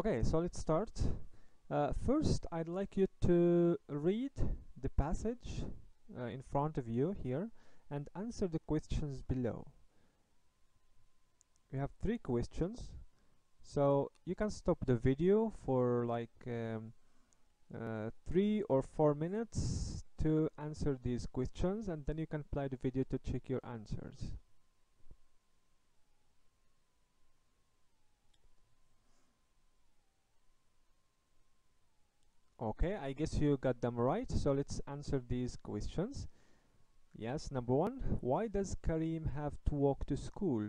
Okay, so let's start. Uh, first, I'd like you to read the passage uh, in front of you here and answer the questions below. We have three questions, so you can stop the video for like um, uh, three or four minutes to answer these questions and then you can play the video to check your answers. Okay, I guess you got them right. So let's answer these questions. Yes, number one, why does Karim have to walk to school?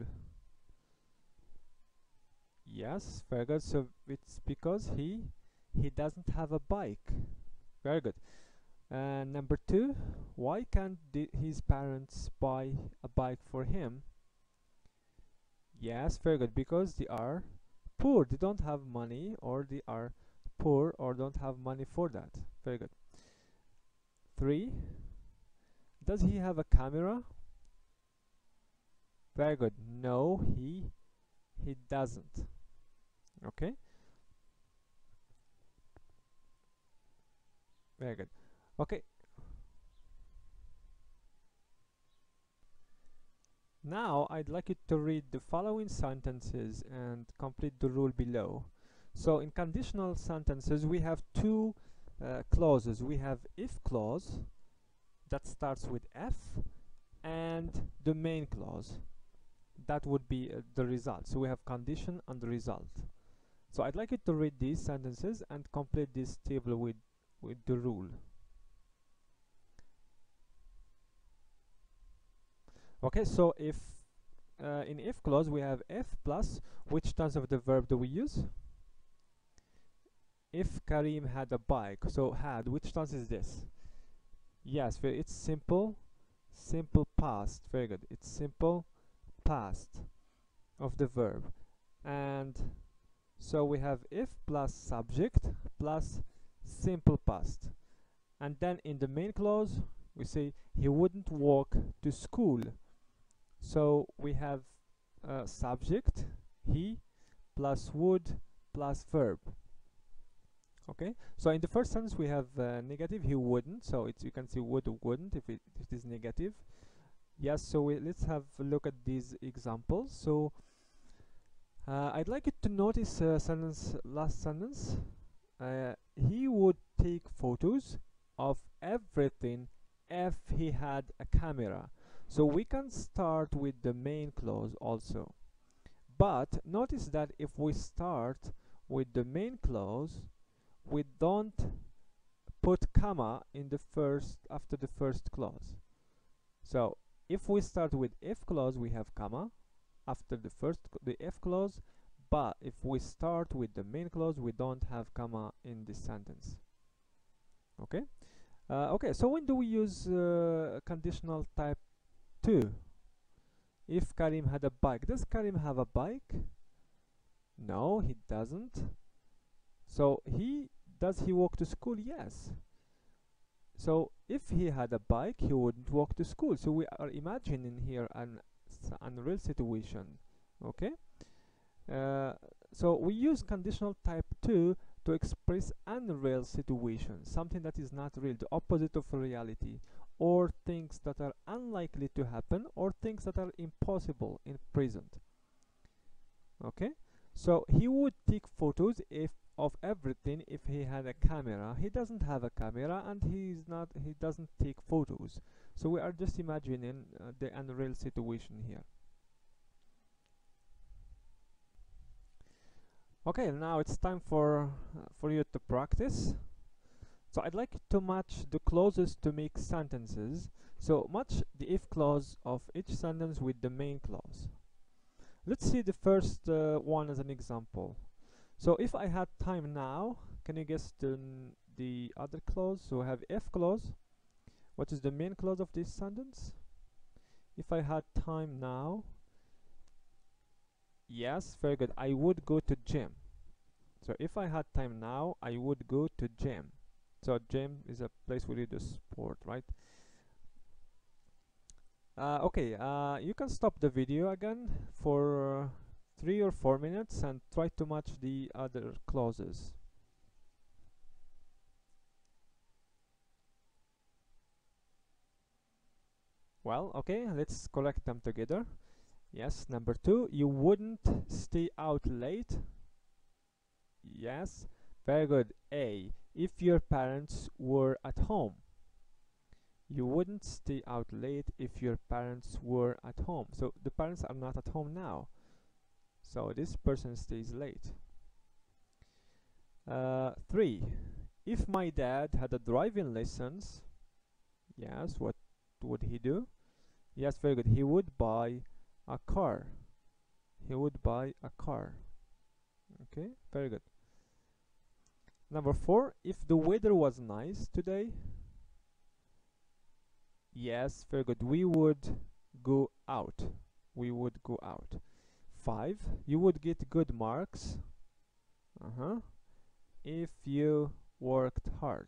Yes, very good. So it's because he he doesn't have a bike. Very good. And number two, why can't his parents buy a bike for him? Yes, very good. Because they are poor. They don't have money or they are poor or don't have money for that. Very good. Three does he have a camera? Very good. No he he doesn't. Okay. Very good. Okay. Now I'd like you to read the following sentences and complete the rule below so in conditional sentences, we have two uh, clauses. We have if clause that starts with F and the main clause. That would be uh, the result. So we have condition and the result. So I'd like you to read these sentences and complete this table with, with the rule. Okay, so if uh, in if clause we have F plus, which tense of the verb do we use? If Karim had a bike so had which tense is this? Yes it's simple simple past very good. It's simple past of the verb. And so we have if plus subject plus simple past. And then in the main clause we say he wouldn't walk to school. So we have uh, subject he plus would plus verb okay? So in the first sentence we have uh, negative he wouldn't. So it's you can see would wouldn't if it, if it is negative. Yes so we, let's have a look at these examples. So uh, I'd like you to notice uh, sentence last sentence. Uh, he would take photos of everything if he had a camera. So we can start with the main clause also. But notice that if we start with the main clause we don't put comma in the first after the first clause. So if we start with if clause we have comma after the first the if clause but if we start with the main clause we don't have comma in this sentence. Okay? Uh, okay so when do we use uh, conditional type 2 if Karim had a bike does Karim have a bike? No he doesn't so he does he walk to school? Yes. So if he had a bike, he wouldn't walk to school. So we are imagining here an unreal situation. Okay. Uh, so we use conditional type 2 to express unreal situation, something that is not real, the opposite of reality, or things that are unlikely to happen, or things that are impossible in present. Okay, so he would take photos if of everything if he had a camera. He doesn't have a camera and he's not he doesn't take photos. So we are just imagining uh, the unreal situation here. Okay now it's time for uh, for you to practice. So I'd like to match the clauses to make sentences. So match the if clause of each sentence with the main clause. Let's see the first uh, one as an example so if I had time now, can you guess the, the other clause? So I have if clause. What is the main clause of this sentence? If I had time now, yes, very good. I would go to gym. So if I had time now, I would go to gym. So gym is a place where you do sport, right? Uh, okay, uh, you can stop the video again for three or four minutes and try to match the other clauses. Well okay let's collect them together. Yes number two you wouldn't stay out late. Yes very good. A if your parents were at home. You wouldn't stay out late if your parents were at home. So the parents are not at home now so this person stays late. Uh, three if my dad had a driving license yes what would he do? Yes very good. He would buy a car. He would buy a car. Okay very good. Number four if the weather was nice today yes very good. We would go out. We would go out five you would get good marks uh-huh if you worked hard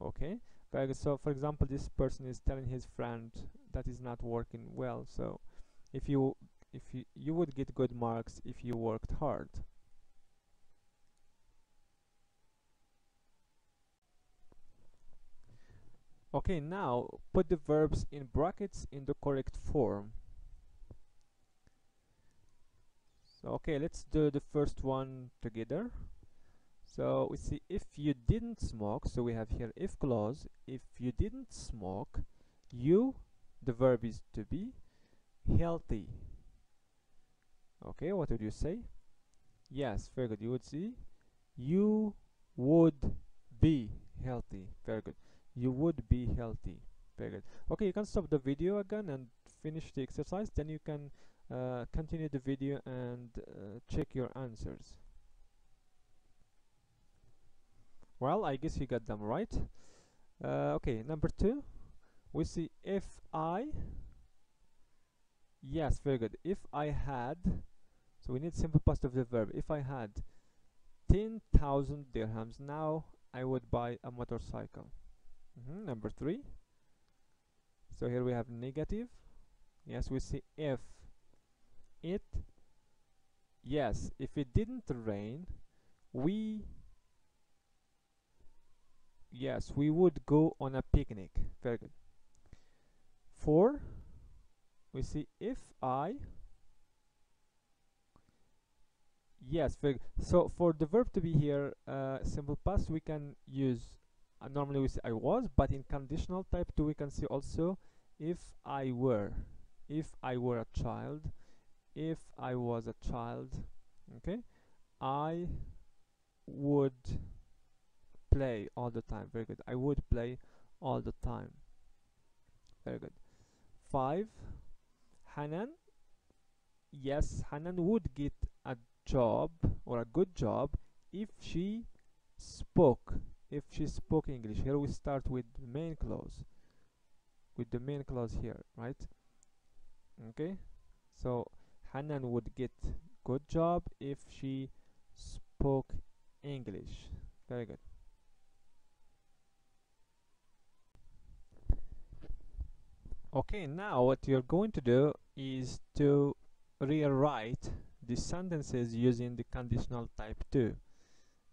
okay? Good so for example this person is telling his friend that is not working well so if you if you you would get good marks if you worked hard. Okay now put the verbs in brackets in the correct form so okay let's do the first one together. So we see if you didn't smoke so we have here if clause if you didn't smoke you the verb is to be healthy. Okay what would you say? Yes very good. You would see you would be healthy. Very good. You would be healthy. Very good. Okay you can stop the video again and finish the exercise. Then you can uh, continue the video and uh, check your answers. Well I guess you got them right. Uh, okay number two. We see if I yes very good. If I had so we need simple past of the verb. If I had 10,000 dirhams now I would buy a motorcycle. Mm -hmm. number three. So here we have negative. Yes we see if it yes if it didn't rain we yes we would go on a picnic very good four we see if I yes very good. so for the verb to be here uh, simple past we can use uh, normally we say I was but in conditional type 2 we can see also if I were if I were a child if I was a child okay I would play all the time. Very good. I would play all the time. Very good. Five Hanan yes Hanan would get a job or a good job if she spoke if she spoke English. Here we start with the main clause with the main clause here right? Okay? So Hanan would get good job if she spoke English. Very good. Okay now what you're going to do is to rewrite the sentences using the conditional type 2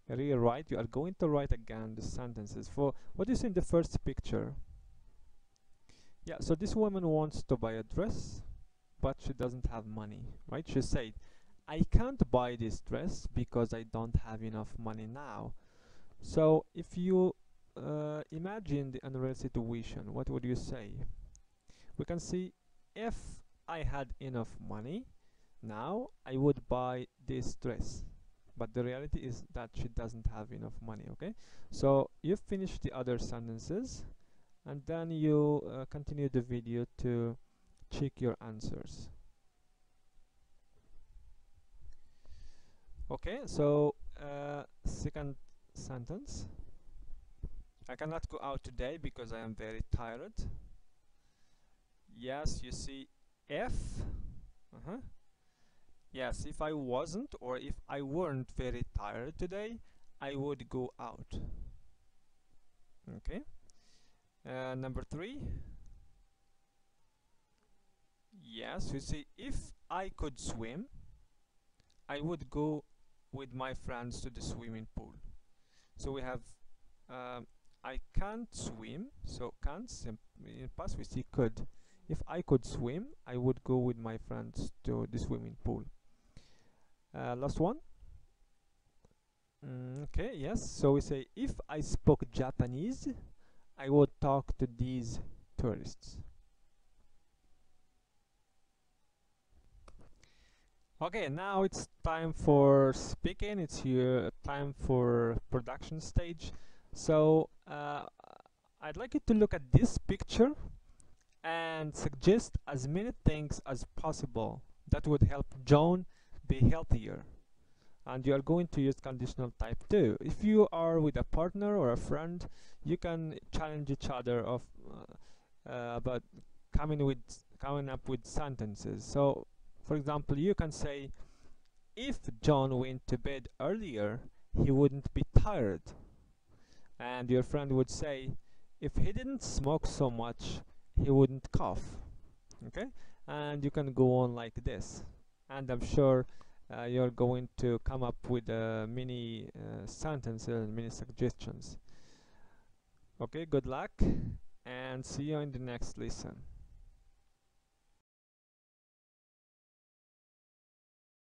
rewrite you are going to write again the sentences. For what is in the first picture? Yeah so this woman wants to buy a dress but she doesn't have money right? She said I can't buy this dress because I don't have enough money now. So if you uh, imagine the unreal situation what would you say? We can see if I had enough money now I would buy this dress. But the reality is that she doesn't have enough money okay? So you finish the other sentences and then you uh, continue the video to check your answers. Okay so uh, second sentence. I cannot go out today because I am very tired. Yes you see if uh -huh. yes if I wasn't or if I weren't very tired today I would go out. Okay. Uh, number three yes you see if I could swim I would go with my friends to the swimming pool. So we have um, I can't swim so can't in past we see could. If I could swim I would go with my friends to the swimming pool. Uh, last one. Mm, okay yes so we say if I spoke Japanese I would talk to these tourists okay now it's time for speaking. It's your time for production stage. So uh, I'd like you to look at this picture and suggest as many things as possible that would help John be healthier. And you are going to use conditional type 2 if you are with a partner or a friend you can challenge each other of uh, uh, about coming with coming up with sentences. So for example you can say if John went to bed earlier he wouldn't be tired. And your friend would say if he didn't smoke so much he wouldn't cough. Okay? And you can go on like this. And I'm sure uh, you're going to come up with uh, many uh, sentences and many suggestions. Okay good luck and see you in the next lesson